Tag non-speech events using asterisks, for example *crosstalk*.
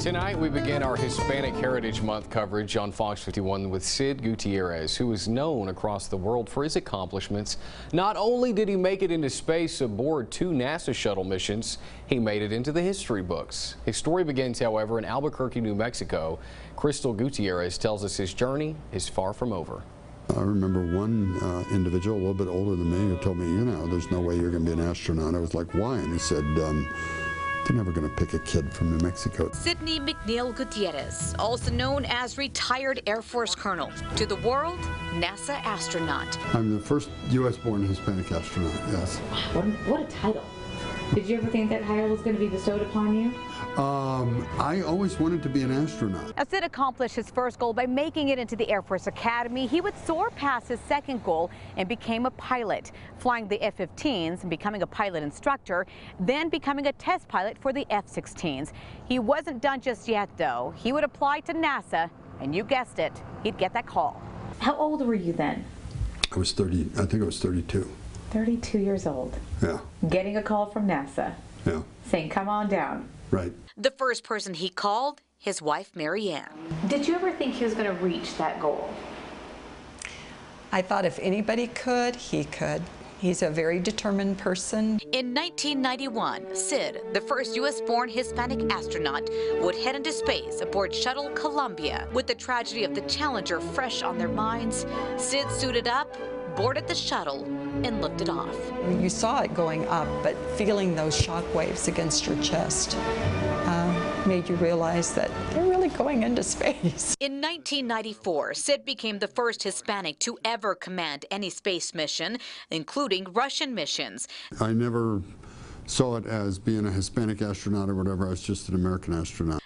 Tonight, we begin our Hispanic Heritage Month coverage on Fox 51 with Sid Gutierrez, who is known across the world for his accomplishments. Not only did he make it into space aboard two NASA shuttle missions, he made it into the history books. His story begins, however, in Albuquerque, New Mexico. Crystal Gutierrez tells us his journey is far from over. I remember one uh, individual, a little bit older than me, who told me, you know, there's no way you're going to be an astronaut. I was like, why? And he said, um, they're never going to pick a kid from New Mexico. Sidney McNeil Gutierrez, also known as retired Air Force Colonel, to the world, NASA astronaut. I'm the first U.S.-born Hispanic astronaut, yes. What, what a title. Did you ever think that title was going to be bestowed upon you? Uh, Um, I always wanted to be an astronaut. As Sid accomplished his first goal by making it into the Air Force Academy, he would soar past his second goal and became a pilot, flying the F-15s and becoming a pilot instructor, then becoming a test pilot for the F-16s. He wasn't done just yet, though. He would apply to NASA, and you guessed it, he'd get that call. How old were you then? I was 30, I think I was 32. 32 years old. Yeah, Getting a call from NASA yeah, saying, come on down. Right. The first person he called, his wife, Marianne. Did you ever think he was going to reach that goal? I thought if anybody could, he could. He's a very determined person. In 1991, Sid, the first U.S.-born Hispanic astronaut, would head into space aboard Shuttle Columbia. With the tragedy of the Challenger fresh on their minds, Sid suited up, boarded the shuttle, and lifted off. You saw it going up, but feeling those shock waves against your chest uh, made you realize that they're really going into *laughs* space. In 1994, Sid became the first Hispanic to ever command any space mission, including Russian missions. I never saw it as being a Hispanic astronaut or whatever. I was just an American astronaut.